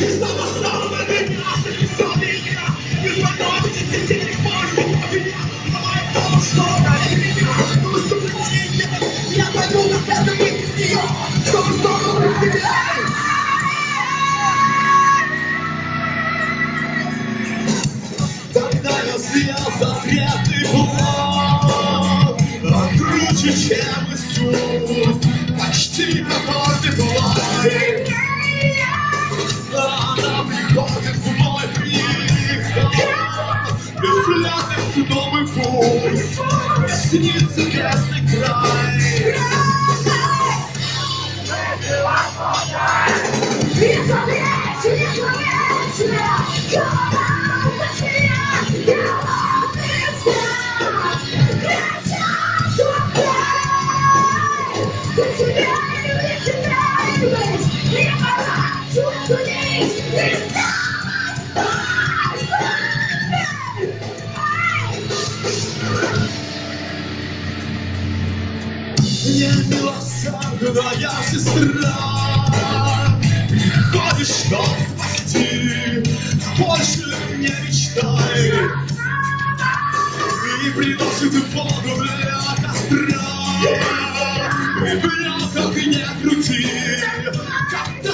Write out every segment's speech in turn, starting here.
Estamos nuovamente la stessa vita, il mio nome è Titanic Force, la mia vita, la mia vita, la mia vita, la mia vita, enthusiastic cry. It's on the edge, it's on the edge, yeah. Мне милосердная сестра. Приходишь, чтоб спасти Больше не мечтай. И приносит Богу для костра. И в как не крути Когда-нибудь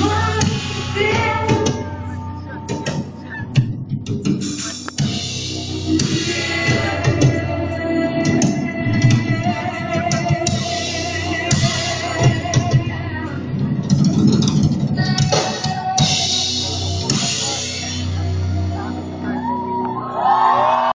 Lord.